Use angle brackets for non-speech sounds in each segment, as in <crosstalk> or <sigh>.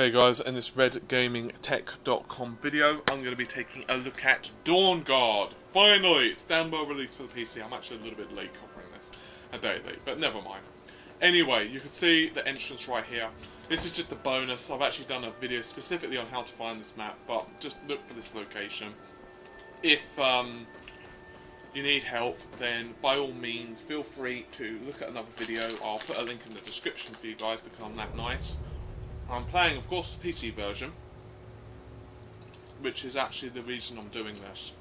Hey guys, in this redgamingtech.com video, I'm going to be taking a look at Dawnguard. Finally, it's download release for the PC. I'm actually a little bit late covering this, a day late, but never mind. Anyway, you can see the entrance right here. This is just a bonus. I've actually done a video specifically on how to find this map, but just look for this location. If um, you need help, then by all means, feel free to look at another video. I'll put a link in the description for you guys because I'm that nice. I'm playing, of course, the PC version, which is actually the reason I'm doing this.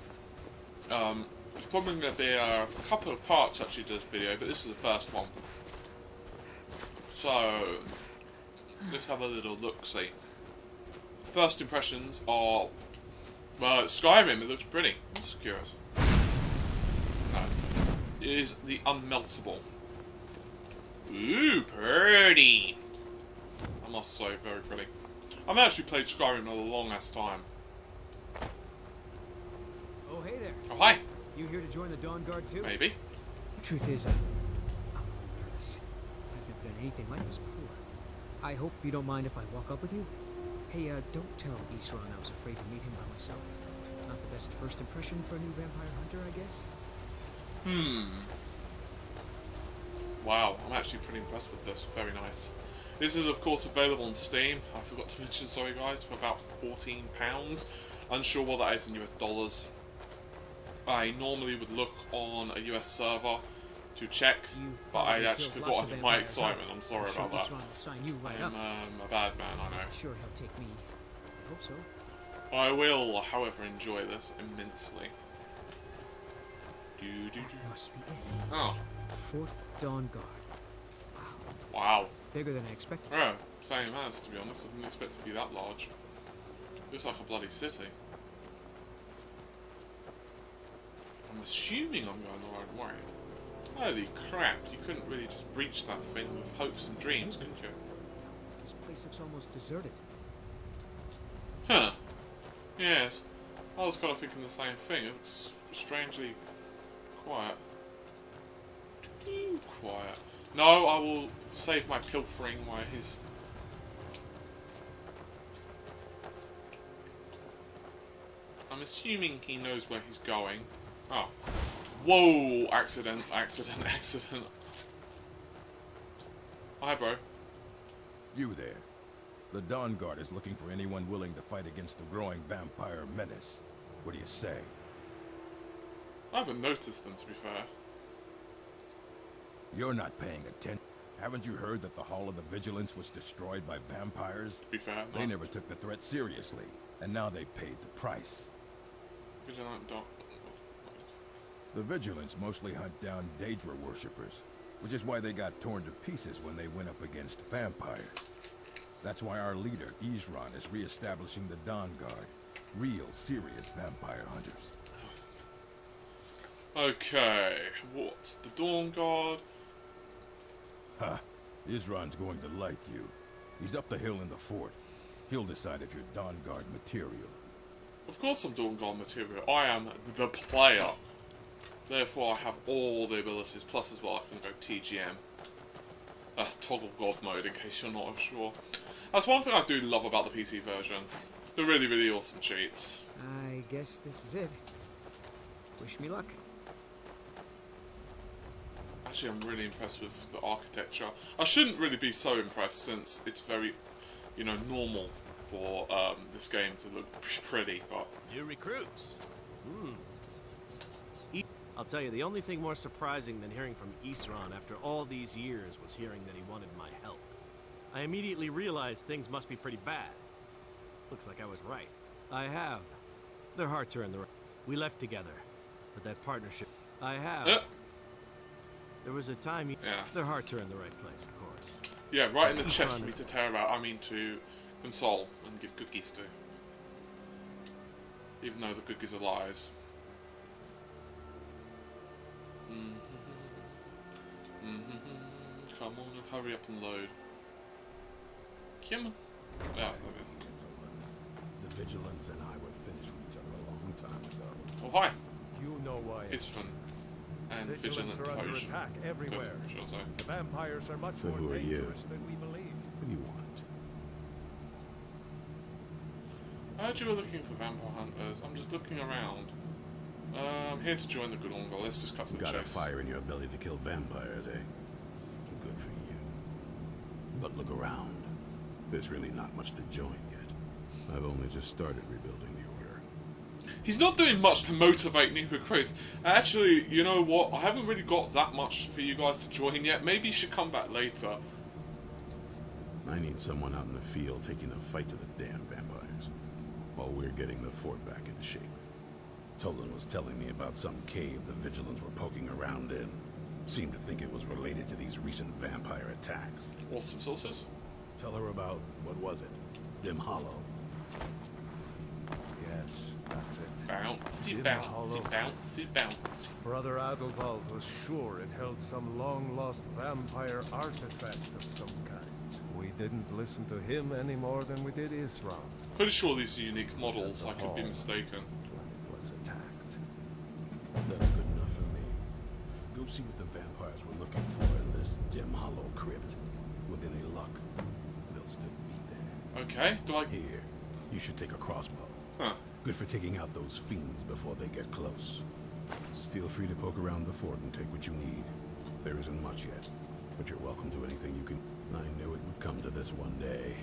Um, there's probably going to be a couple of parts actually to this video, but this is the first one. So, let's have a little look-see. First impressions are, well, Skyrim, it looks pretty. I'm curious. No. It is the unmeltable. Ooh, pretty! I must say, very pretty. I've actually played Skyrim a long ass time. Oh, hey there. Oh, hi. You here to join the Dawnguard too? Maybe. Truth is, I'm, I'm nervous. I've never done anything like this before. I hope you don't mind if I walk up with you. Hey, uh, don't tell Isran I was afraid to meet him by myself. Not the best first impression for a new vampire hunter, I guess. Hmm. Wow, I'm actually pretty impressed with this. Very nice. This is, of course, available on Steam. I forgot to mention, sorry guys, for about £14. Unsure what that is in US dollars. I normally would look on a US server to check, but I actually forgot in my excitement. I'm sorry about that. Isran will sign you I right am um, a bad man, I know. Sure, he'll take me. I hope so. I will, however, enjoy this immensely. Do, do, do. Must be it. Oh, Fort Dawnguard. Wow. wow. Bigger than I expected. Oh, same as, to be honest. I didn't expect it to be that large. Looks like a bloody city. I'm assuming I'm going the right way. Holy crap, you couldn't really just breach that thing with hopes and dreams, didn't you? This place looks almost deserted. Huh. Yes. I was kind of thinking the same thing. It's strangely quiet. Too quiet. No, I will save my pilfering while he's... I'm assuming he knows where he's going. Oh. Whoa! Accident, accident, <laughs> accident. Hi, bro. You there. The Dawnguard is looking for anyone willing to fight against the growing vampire menace. What do you say? I haven't noticed them, to be fair. You're not paying attention. Haven't you heard that the Hall of the Vigilance was destroyed by vampires? To be fair, They never took the threat seriously, and now they've paid the price. Vigilant. The Vigilants mostly hunt down Daedra worshippers, which is why they got torn to pieces when they went up against vampires. That's why our leader, Isran, is re-establishing the Dawnguard. Real, serious vampire hunters. Okay, what's the Dawnguard? Ha! Isran's going to like you. He's up the hill in the fort. He'll decide if you're Dawnguard material. Of course I'm Dawnguard material. I am the player. Therefore I have all the abilities, plus as well I can go TGM. That's toggle god mode in case you're not sure. That's one thing I do love about the PC version. The really, really awesome cheats. I guess this is it. Wish me luck. Actually, I'm really impressed with the architecture. I shouldn't really be so impressed since it's very, you know, normal for um, this game to look <laughs> pretty, but New recruits. Hmm. I'll tell you, the only thing more surprising than hearing from Isran after all these years was hearing that he wanted my help. I immediately realized things must be pretty bad. Looks like I was right. I have. Their hearts are in the right. We left together, but that partnership. I have. There was a time. You... Yeah. Their hearts are in the right place, of course. yeah, right in the Each chest one. for me to tear out. I mean to console and give cookies to. Even though the cookies are lies. Mhm. Mhm. Come on and hurry up and load. Kim? on. Yeah, okay. The Vigilants and I were finished with each other a long time ago. Oh hi, You know why. Isran and Vigilance Vigilant are under Potion. attack everywhere. Should I say? The vampires are much So more who are you? dangerous than we believed. What do you want? I heard you were looking for vampire hunters. I'm just looking around. Uh, I'm here to join the Gudongo. Let's just cut to the Got a fire in your belly to kill vampires, eh? Good for you. But look around. There's really not much to join yet. I've only just started rebuilding the Order. He's not doing much to motivate new recruits. Actually, you know what? I haven't really got that much for you guys to join yet. Maybe you should come back later. I need someone out in the field taking a fight to the damn vampires, while we're getting the fort back into shape. Tolan was telling me about some cave the Vigilants were poking around in. Seemed to think it was related to these recent vampire attacks. Awesome sources. Tell her about, what was it? Dimhollow. Yes, that's it. Bouncy, Dim bouncy, Hollow. bouncy, bouncy. Brother Adalvald was sure it held some long-lost vampire artifact of some kind. We didn't listen to him any more than we did Isran Pretty sure these are unique models. I could be mistaken. when it was attacked. That's good enough for me. Go see what the vampires were looking for in this Dimhollow crypt. With any luck, they'll still be there. Okay, do I... Here, you should take a crossbow. Huh. Good for taking out those fiends before they get close. Feel free to poke around the fort and take what you need. There isn't much yet, but you're welcome to anything you can. I knew it would come to this one day.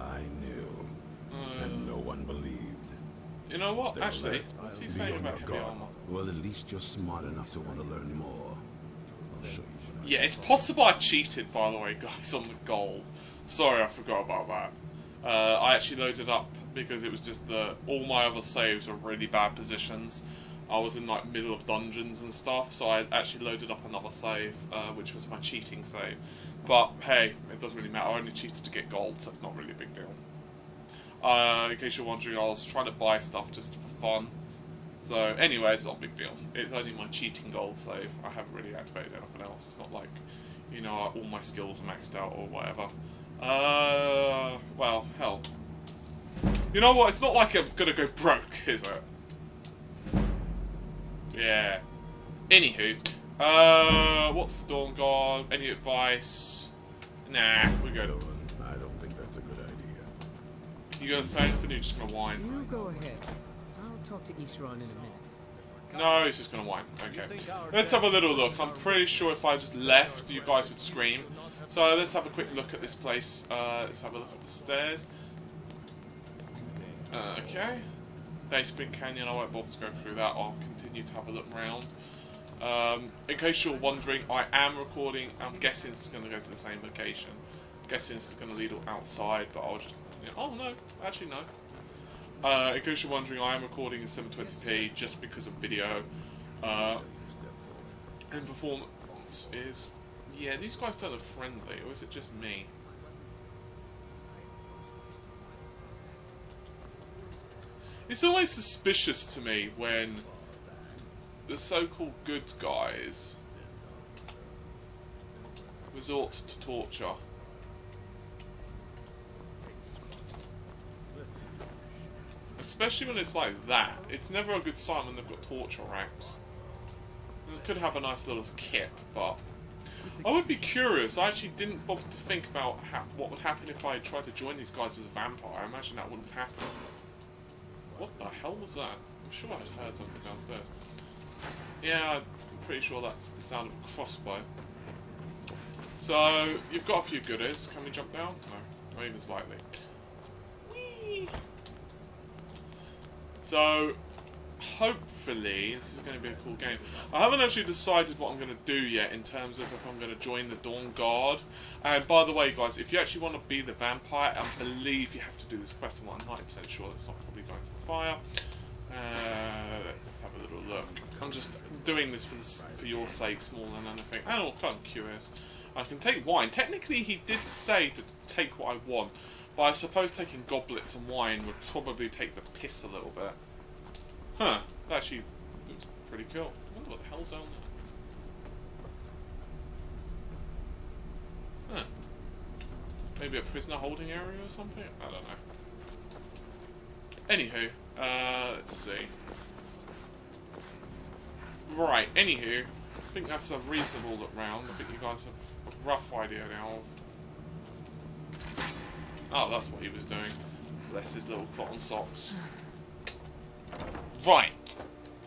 I knew. and no one believed. You know what? Stay Actually, alert. what's he saying about your heavy guard. armor? Well, at least you're smart enough to want to learn more. I'll show you. Yeah, it's possible I cheated, by the way, guys, on the goal. Sorry, I forgot about that. Uh, I actually loaded up because it was just the all my other saves were really bad positions. I was in like middle of dungeons and stuff, so I actually loaded up another save, uh, which was my cheating save. But hey, it doesn't really matter. I only cheated to get gold, so it's not really a big deal. Uh, in case you're wondering, I was trying to buy stuff just for fun. So, anyway, it's not a big deal. It's only my cheating gold save. I haven't really activated anything else. It's not like, you know, all my skills are maxed out or whatever. Uh, well, hell. You know what? It's not like I'm gonna go broke, is it? Yeah. Anywho, uh, what's the Dawnguard? Any advice? Nah, we go. Dylan, I don't think that's a good idea. You gonna say anything? You're just gonna whine. You go ahead. I'll talk to Isran in a minute. No, he's just gonna whine. Okay. Let's have a little look. I'm pretty sure if I just left, you guys would scream. So let's have a quick look at this place. Uh, let's have a look at the stairs. Uh, okay. Dayspring Canyon, I won't bother to go through that. I'll continue to have a look around. Um, in case you're wondering, I am recording. I'm guessing this is going to go to the same location. guessing this is going to lead outside, but I'll just... You know, oh, no. Actually, no. Uh, in case you're wondering, I am recording in 720p just because of video. Uh, and performance is... Yeah, these guys don't look friendly, or is it just me? It's always suspicious to me when the so-called good guys resort to torture. Especially when it's like that. It's never a good sign when they've got torture ranks. They could have a nice little kip, but... I would be curious. I actually didn't bother to think about ha what would happen if I tried to join these guys as a vampire. I imagine that wouldn't happen. What the hell was that? I'm sure I heard something downstairs. Yeah, I'm pretty sure that's the sound of a crossbow. So, you've got a few goodies. Can we jump down? No, not even slightly. Whee! So, hopefully, this is going to be a cool game. I haven't actually decided what I'm going to do yet in terms of if I'm going to join the Dawnguard. And by the way, guys, if you actually want to be the vampire, I believe you have to do this quest. I'm 90% sure that's not probably going to the fire. Uh, let's have a little look. I'm just doing this for for your sakes more than anything. And I'm kind of curious. I can take wine. Technically, he did say to take what I want, but I suppose taking goblets and wine would probably take the piss a little bit. Huh. That actually looks pretty cool. I wonder what the hell's down there. Huh. Maybe a prisoner holding area or something? I don't know. Anywho, uh, let's see. Right, anywho, I think that's a reasonable look round. I think you guys have a rough idea now of... Oh, that's what he was doing. Bless his little cotton socks. <sighs> <laughs> Right.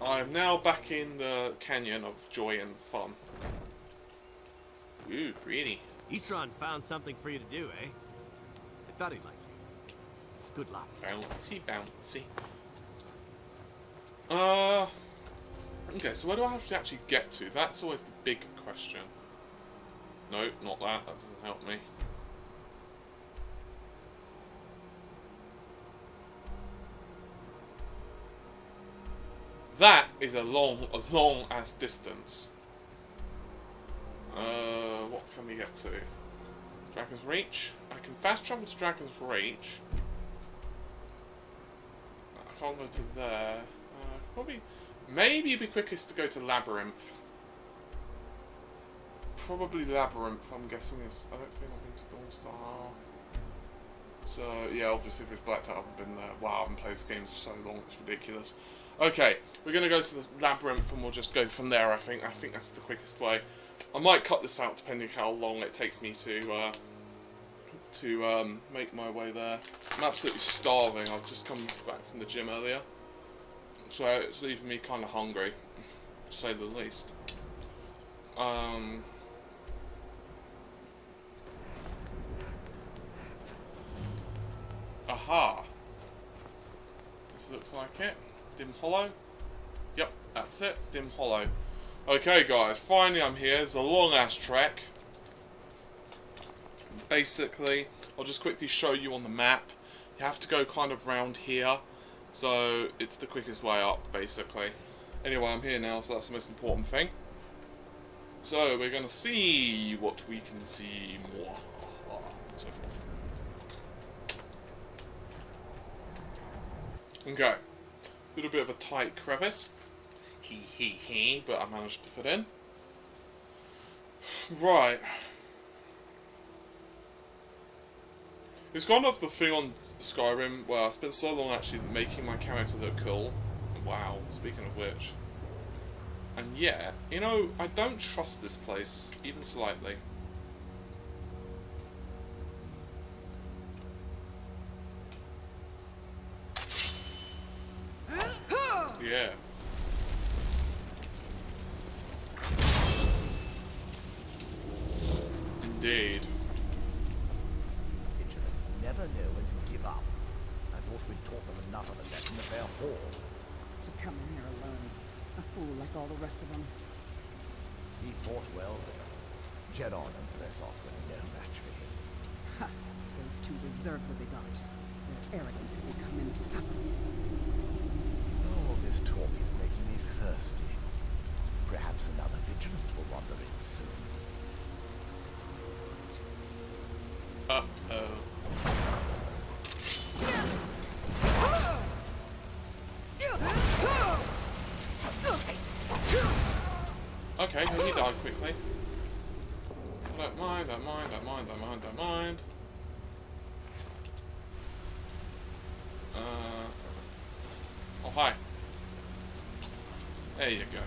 I'm now back in the canyon of joy and fun. Ooh, pretty. Isran found something for you to do, eh? I thought he'd like you. Good luck. Bouncy, bouncy. Uh. Okay, so where do I have to actually get to? That's always the big question. No, not that. That doesn't help me. That is a long, a long ass distance. Uh, what can we get to? Dragonsreach? I can fast travel to Dragonsreach. I can't go to there. Uh, probably, maybe it'd be quickest to go to Labyrinth. Probably Labyrinth, I'm guessing is. I don't think I've been to Dawnstar. So, yeah, obviously if it's blacked out, I haven't been there. Wow, I haven't played this game so long, it's ridiculous. Okay, we're going to go to the Labyrinth and we'll just go from there, I think. I think that's the quickest way. I might cut this out depending how long it takes me to uh, to um, make my way there. I'm absolutely starving. I've just come back from the gym earlier, so it's leaving me kind of hungry, to say the least. Um, aha! This looks like it. Dimhollow. Yep, that's it. Dimhollow. Okay, guys, finally I'm here. It's a long ass trek. Basically, I'll just quickly show you on the map. You have to go kind of round here, so it's the quickest way up, basically. Anyway, I'm here now, so that's the most important thing. So, we're going to see what we can see more. So forth. Okay. Little bit of a tight crevice. Hee hee hee, but I managed to fit in. Right. It's kind of the thing on Skyrim where I spent so long actually making my character look cool. Wow, speaking of which. And yet, you know, I don't trust this place, even slightly. Yeah. Indeed. Vigilants never know when to give up. I thought we'd taught them enough of a lesson at their hall. To come in here alone. A fool like all the rest of them. He fought well, though. Jedon and Thresoth were no match for him. Ha! Those two deserved what they got. Their arrogance had become insufferable. All this talk is making me thirsty. Perhaps another vigilant will wander in soon. Uh-oh. Okay, he died quickly. I don't mind, don't mind, don't mind, don't mind, don't mind. Uh, oh, hi. There you go.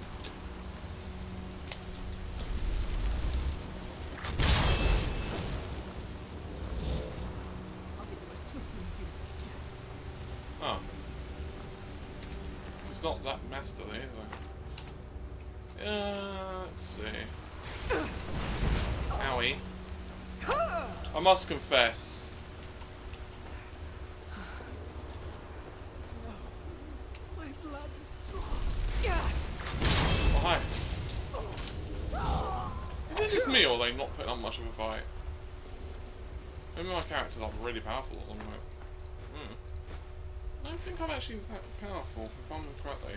I'll give you a swift and beautiful death. Oh. He's not that masterly, is he? Yeah, uh, let's see. Owie. I must confess. My blood is strong. Yeah. Oh. Is it just me, or are they not putting up much of a fight? Maybe my character's not really powerful or something. I don't think I'm actually that powerful, if I'm correctly.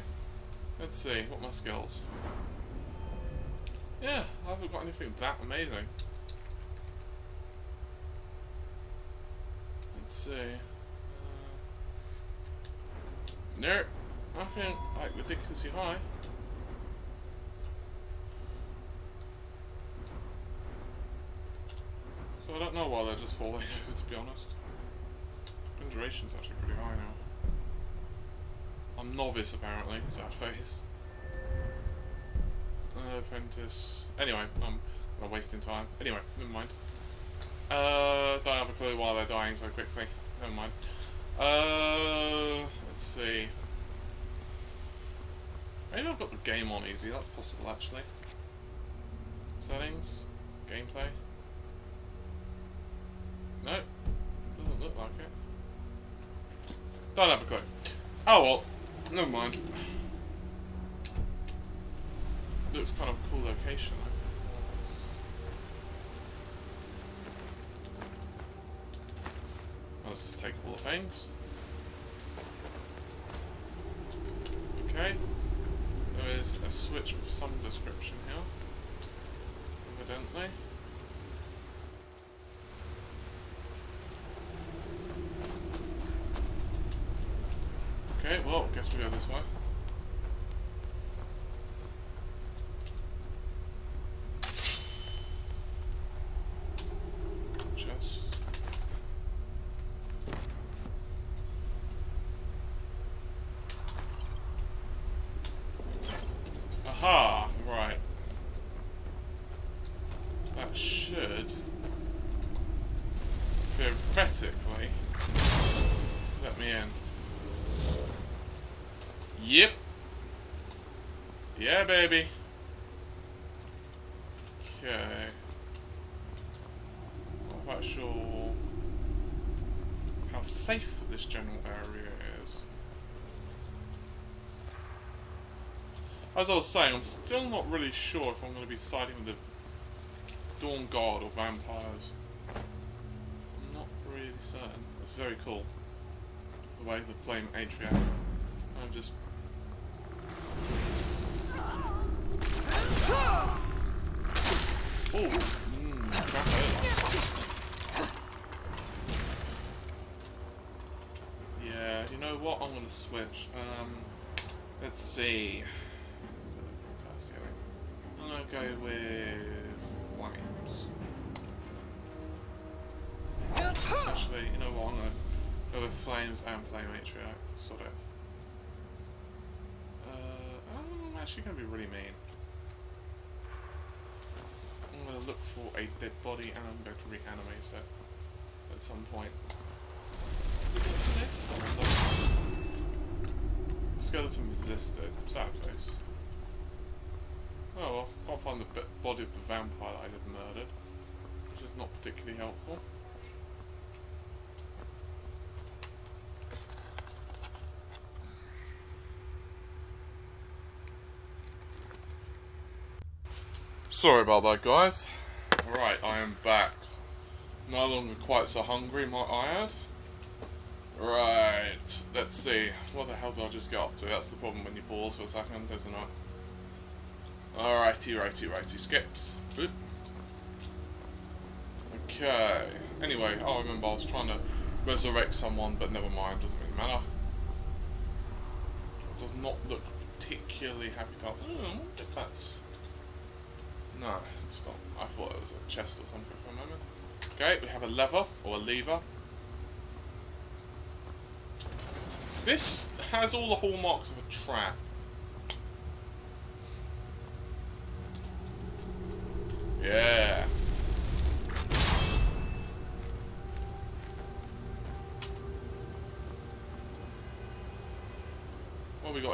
Let's see, what my skills? Yeah, I haven't got anything that amazing. Let's see. Uh, nope. Nothing like ridiculously high. So I don't know why they're just falling <laughs> over, to be honest. Duration's actually pretty high now. I'm novice, apparently, sad face. Uh, apprentice. Anyway, I'm not wasting time. Anyway, never mind. Uh, don't have a clue why they're dying so quickly. Never mind. Uh, let's see. Maybe I've got the game on easy. That's possible, actually. Settings, gameplay. No, doesn't look like it. Don't have a clue. Oh well, never mind. Looks kind of cool location. Let's just take all the things. Okay. There is a switch with some description here. Evidently. Okay, well, guess we go this way. Chest. Aha! Right. That should theoretically let me in. Yep. Yeah, baby. Okay. Not quite sure how safe this general area is. As I was saying, I'm still not really sure if I'm going to be siding with the Dawnguard or vampires. I'm not really certain. It's very cool. The way the Flame Atronach. I'm just Oh, Yeah, you know what? I'm gonna switch. Um, let's see. Fast healing. I'm gonna go with flames. Actually, you know what? I'm gonna go with flames and flame atronach. Sort of. Uh, I'm actually gonna be really mean. I'm gonna look for a dead body and I'm going to reanimate it at some point. Skeleton resisted. Sad face. Oh well, can't find the body of the vampire that I had murdered, which is not particularly helpful. Sorry about that, guys. Right, I am back. No longer quite so hungry, might I add. Right, let's see. What the hell did I just get up to? That's the problem when you pause for a second, isn't it? Alrighty, righty, righty. Skips. Boop. Okay. Anyway, I remember I was trying to resurrect someone, but never mind, doesn't really matter. Does not look particularly happy to. Hmm, wonder if that's. No, it's not. I thought it was a chest or something for a moment. Okay, we have a lever, or a lever. This has all the hallmarks of a trap.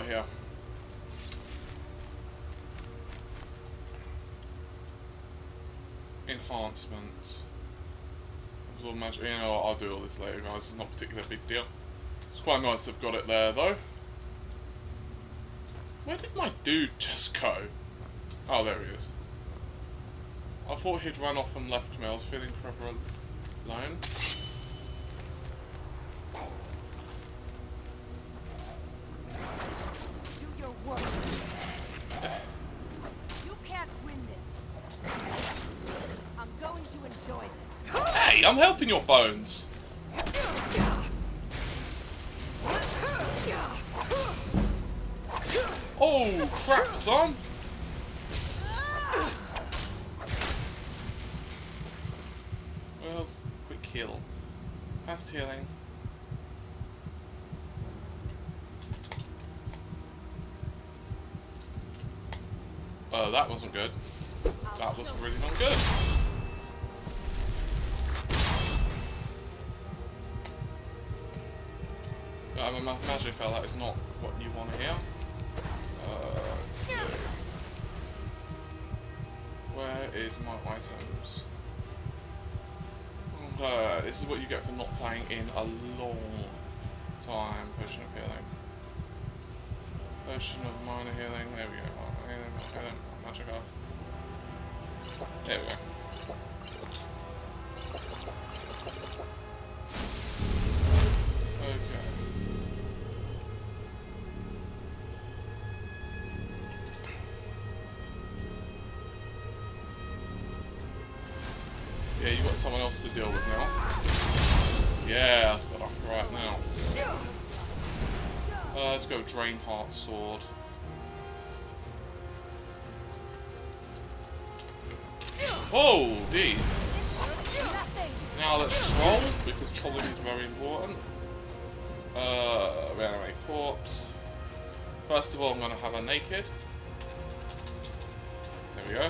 Got here? Enhancements. Absorb magic. You know I'll do all this later, guys. It's not particularly a big deal. It's quite nice they've got it there, though. Where did my dude just go? Oh, there he is. I thought he'd run off and left me. I was feeling forever alone. Hey, your bones. Oh, crap, son. Well, quick heal. Fast healing. Oh, that wasn't good. That wasn't really not good. I'm a that is not what you want to hear. Uh. Where is my items? Okay, this is what you get for not playing in a long time. Potion of healing. Potion of minor healing. There we go. Magic up. There we go. Else to deal with now. Yeah, that's. Right now. Uh, let's go Drainheart Sword. Oh, these. Now let's troll, because trolling is very important. Uh, reanimate corpse. First of all, I'm going to have a naked. There we go.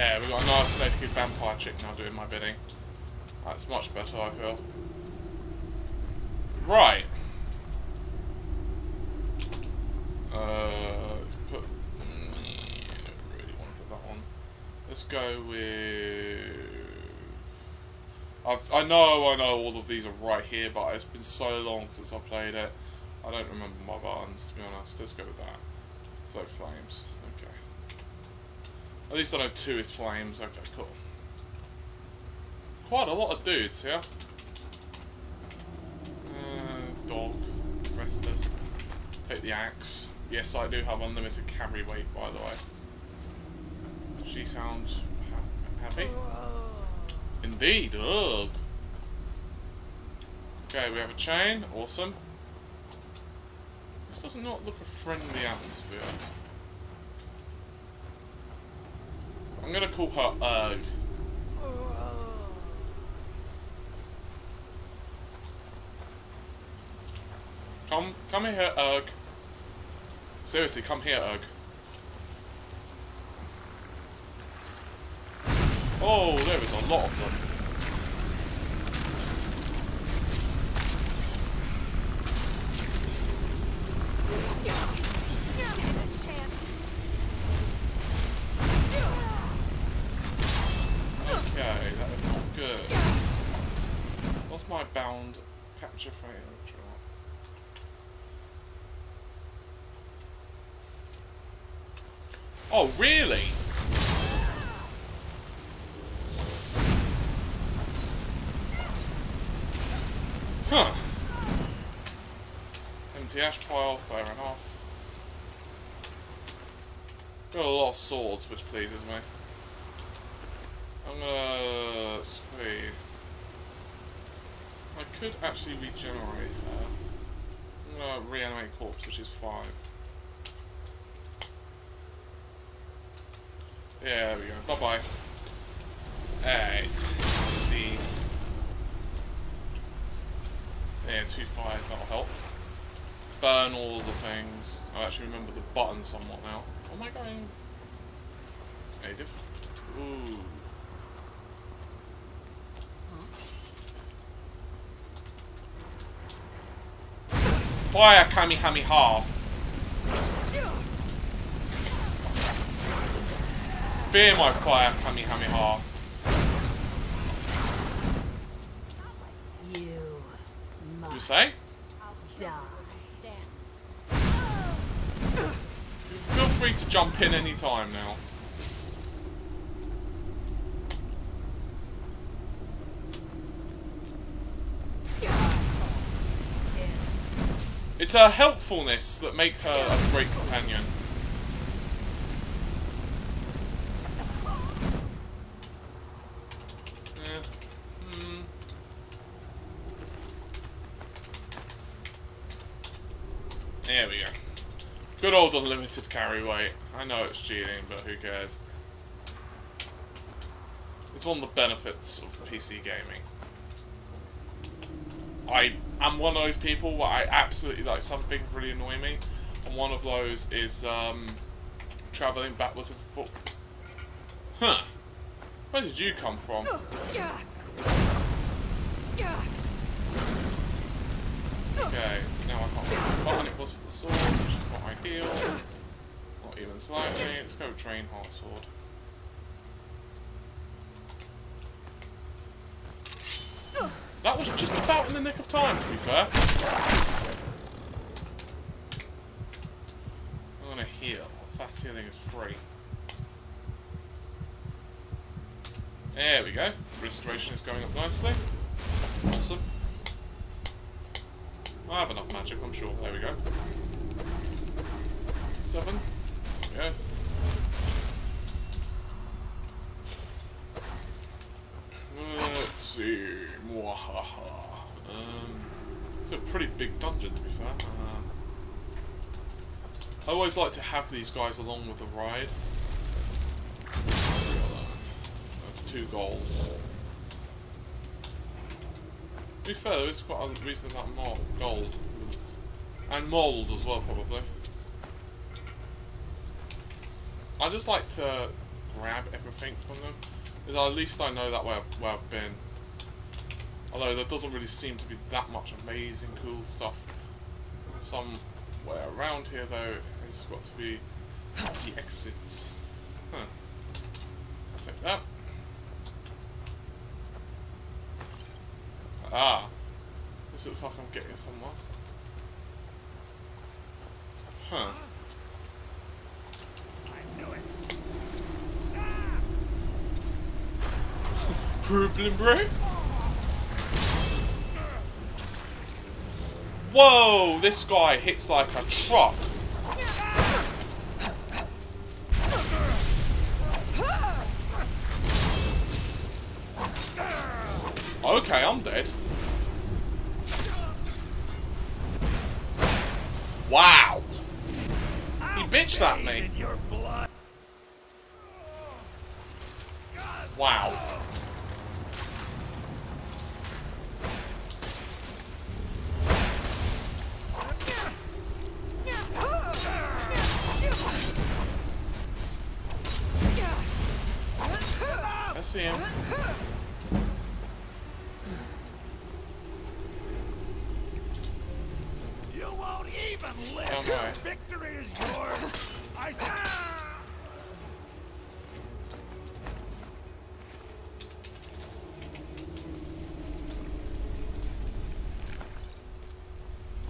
There, we've got a nice naked vampire chick now doing my bidding. That's much better, I feel. Right. Uh, let's put. Mm, yeah, don't really want to put that on. Let's go with. I've, I know, I know, all of these are right here, but it's been so long since I played it. I don't remember my buttons, to be honest. Let's go with that. Flow flames. At least I know two is flames. Okay, cool. Quite a lot of dudes here. Uh, dog. Restless. Take the axe. Yes, I do have unlimited carry weight, by the way. She sounds ha happy. Indeed, ugh. Okay, we have a chain. Awesome. This does not look a friendly atmosphere. I'm gonna call her Ugh. Come, come here, Ugh. Seriously, come here, Ugh. Oh, there is a lot of them. Okay, bound capture frame? Oh, really? Huh. Empty ash pile, fair enough. Got a lot of swords, which pleases me. I'm gonna speed. Could actually regenerate her. I'm gonna reanimate corpse, which is five. Yeah, there we go. Bye bye. Alright. Let's see. Yeah, two fires, that'll help. Burn all the things. I actually remember the button somewhat now. Oh I going native? Ooh. Fire Kamehameha! Fear my fire Kamehameha! You must You say? die. Feel free to jump in any time now. It's her helpfulness that makes her a great companion. Hmm. There we go. Good old unlimited carry weight. I know it's cheating, but who cares? It's one of the benefits of PC gaming. I am one of those people where I absolutely like some things really annoy me, and one of those is um, traveling backwards and forth. Huh. Where did you come from? Okay, now I can't which button it was for the sword, which is not ideal. Not even slightly. Let's go Drainheart Sword. That was just about in the nick of time, to be fair. I'm gonna heal. Fast healing is free. There we go. Restoration is going up nicely. Awesome. I have enough magic, I'm sure. There we go. Seven. Yeah. Let's see. Mwahaha. Um, it's a pretty big dungeon, to be fair. Um, I always like to have these guys along with the ride. That's two gold. To be fair, there is quite a reason amount more gold. And mould as well, probably. I just like to grab everything from them. At least I know that where, where I've been. Although there doesn't really seem to be that much amazing cool stuff somewhere around here though. It's got to be the exits. Huh. Take that. Ah. This looks like I'm getting somewhere. Huh. <laughs> Problem, bro? Whoa! This guy hits like a truck. Okay, I'm dead. Wow! He bitched at me. See him. You won't even live. Oh, Don't. Victory is yours. I ah!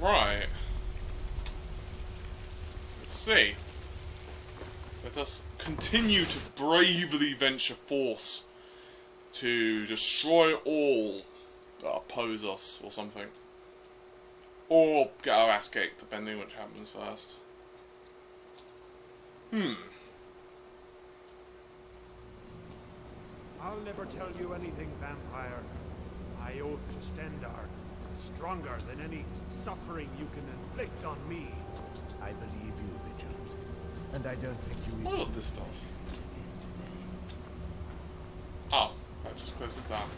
Right. Let's see. Let us continue to bravely venture forth to destroy all that oppose us or something. Or get our ass kicked, depending which happens first. Hmm. I'll never tell you anything, vampire. I oath to Stendarr, stronger than any suffering you can inflict on me. I believe you, Vigilant. And I don't think you What what this does? Oh, that just closes down.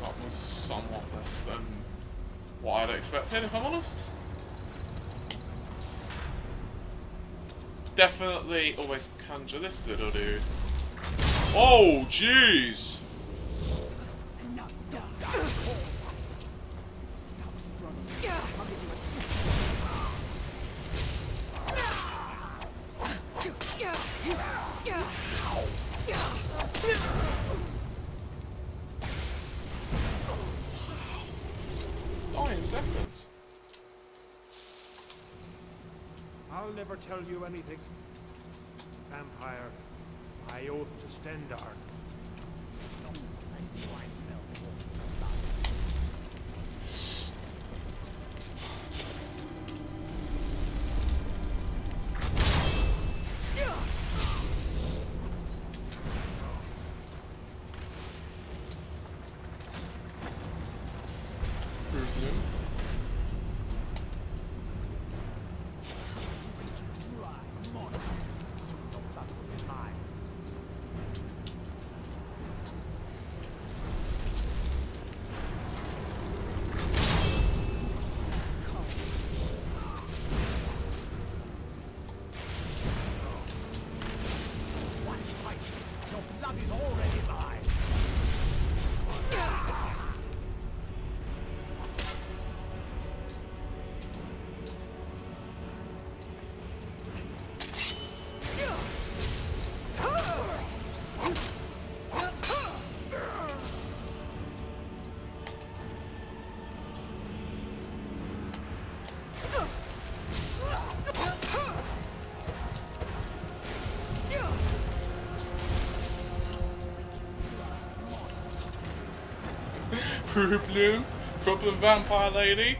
That was somewhat less than what I'd expected, if I'm honest. Definitely always conjure this little dude. Oh, jeez! Problem? Problem vampire lady?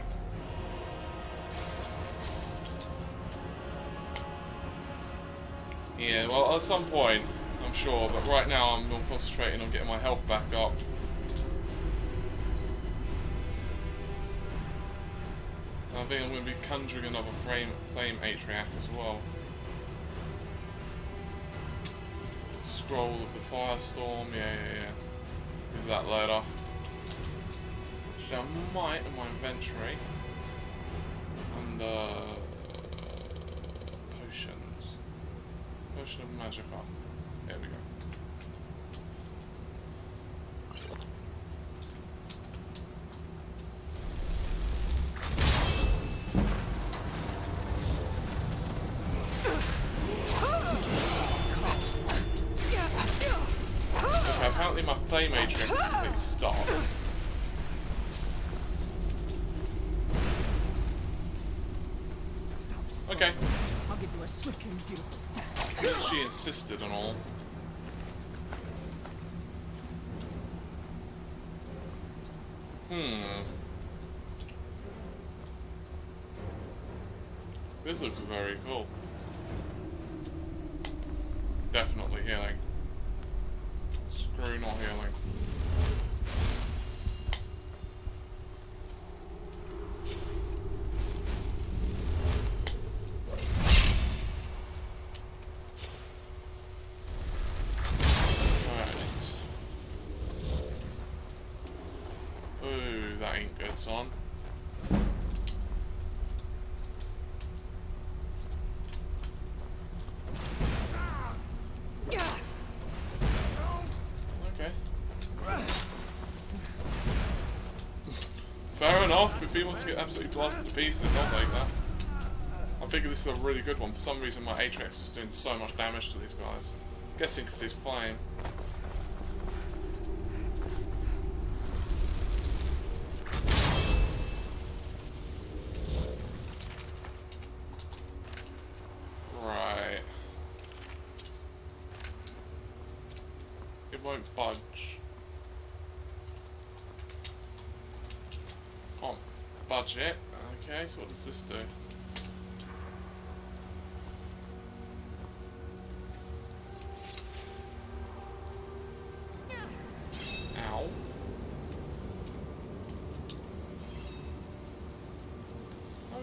Yeah, well, at some point, I'm sure, but right now I'm concentrating on getting my health back up. I think I'm going to be conjuring another flame, flame atronach as well. Scroll of the Firestorm, yeah, yeah, yeah. Do that later. Which I might in my inventory. And, uh, potions. Potion of Magicka. There we go. Apparently my flame atronach is completely Insisted on all. Hmm. This looks very cool. Definitely healing. Screw not healing. Right. Ooh, good, son. Okay. Fair enough, if he wants to get absolutely blasted to pieces, I'll take that. I figure this is a really good one. For some reason my Atronach is doing so much damage to these guys. guessing because he's flying. Right. It won't budge. Can't budge it. Okay, so what does this do? Ow. Oh.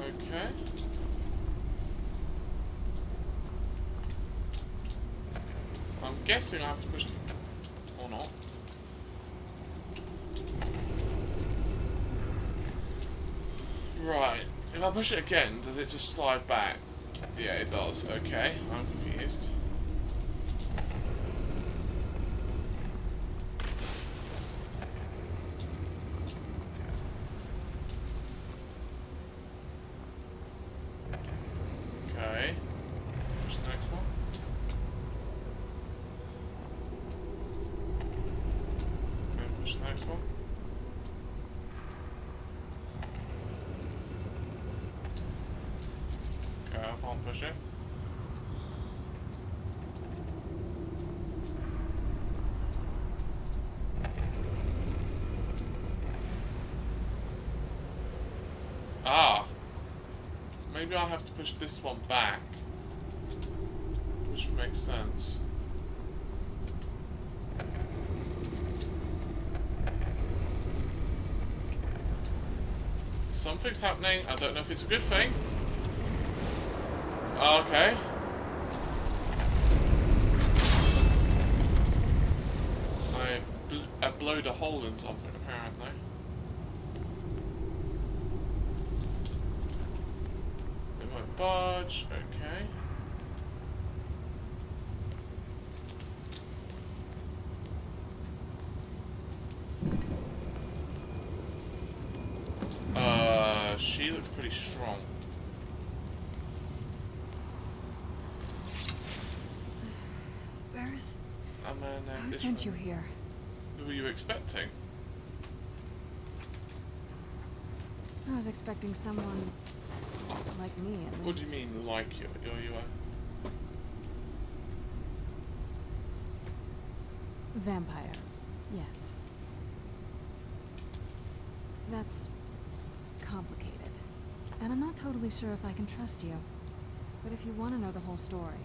Okay. I'm guessing I have to push or not. Right. If I push it again, does it just slide back? Yeah, it does. Okay, I'm confused. Okay. Push the next one. Okay, push the next one. Okay, I can't push it. Ah! I'll have to push this one back. Which makes sense. Something's happening. I don't know if it's a good thing. Okay. I, bl I blowed a hole in something, apparently. Budge. Okay. Uh, she looks pretty strong. Where is... I'm an who sent you here? Who were you expecting? I was expecting someone like me, at least. What do you mean, like you? You're you? Vampire, yes. That's complicated. And I'm not totally sure if I can trust you. But if you want to know the whole story,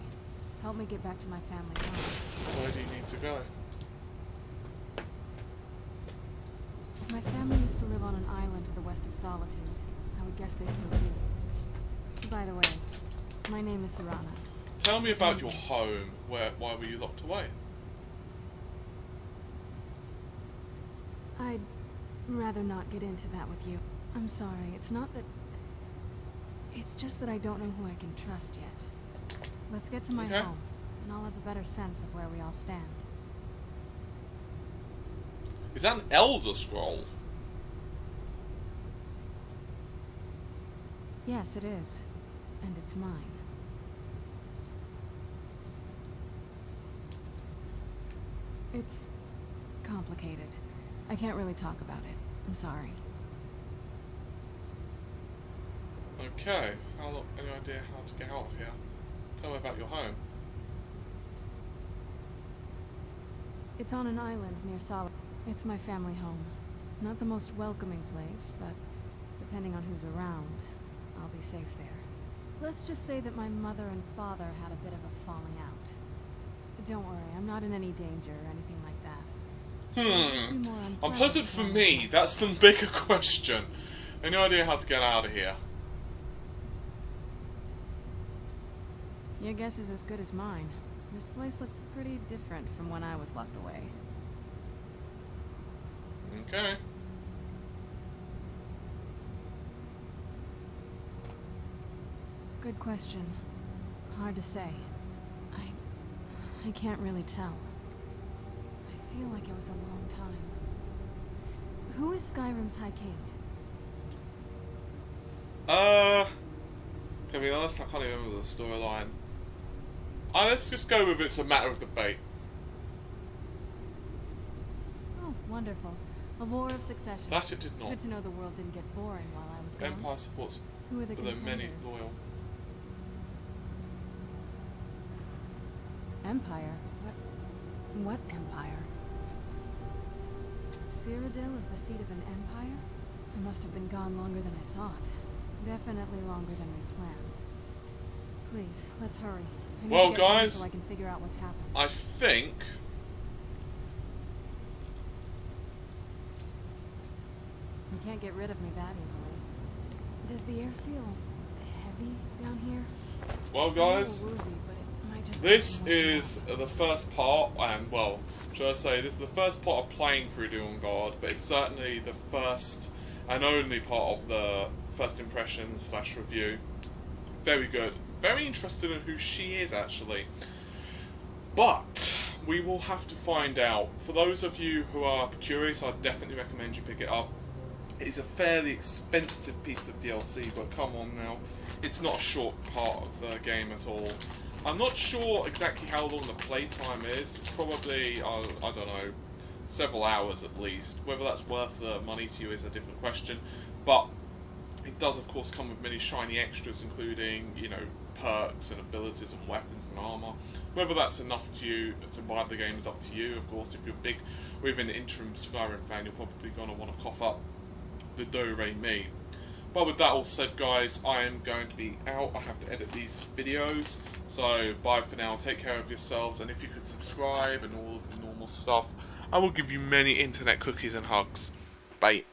help me get back to my family's home. Where do you need to go? My family used to live on an island to the west of Solitude. I would guess they still do. By the way, my name is Serana. Tell me about your home. Where? Why were you locked away? I'd rather not get into that with you. I'm sorry, it's not that... It's just that I don't know who I can trust yet. Let's get to my Okay. home, and I'll have a better sense of where we all stand. Is that an Elder Scroll? Yes, it is. And it's mine. It's complicated. I can't really talk about it. I'm sorry. Okay. How any idea how to get out of here? Tell me about your home. It's on an island near Sol. It's my family home. Not the most welcoming place, but depending on who's around, I'll be safe there. Let's just say that my mother and father had a bit of a falling out. Don't worry, I'm not in any danger or anything like that. It'll just be Hmm. Unpleasant for me. That's the <laughs> bigger question. Any idea how to get out of here? Your guess is as good as mine. This place looks pretty different from when I was locked away. Okay. Good question. Hard to say. I... I can't really tell. I feel like it was a long time. Who is Skyrim's High King? Uh, to be honest, I can't even remember the storyline. Uh, let's just go with it's a matter of debate. Oh, wonderful. A war of succession. That it did not. Good to know the world didn't get boring while I was gone. Empire supports, Who are the are many loyal. Empire? What? What empire? Cyrodiil is the seat of an empire? I must have been gone longer than I thought. Definitely longer than we planned. Please, let's hurry. Well, guys, so I can figure out what's happened. I think You can't get rid of me that easily. Does the air feel heavy down here? Well, I'm a little guys, woozy, this is the first part, and well, should I say, this is the first part of playing through Dawnguard, but it's certainly the first and only part of the first impression slash review. Very good. Very interested in who she is, actually. But we will have to find out. For those of you who are curious, I'd definitely recommend you pick it up. It's a fairly expensive piece of DLC, but come on now, it's not a short part of the game at all. I'm not sure exactly how long the playtime is. It's probably, uh, I don't know, several hours at least. Whether that's worth the money to you is a different question. But it does, of course, come with many shiny extras, including, you know, perks and abilities and weapons and armor. Whether that's enough to you to buy the game is up to you. Of course, if you're big, even an interim Skyrim fan, you're probably going to want to cough up the do re mi. But with that all said, guys, I am going to be out. I have to edit these videos. So bye for now. Take care of yourselves, and if you could subscribe and all of the normal stuff, I will give you many internet cookies and hugs. Bye.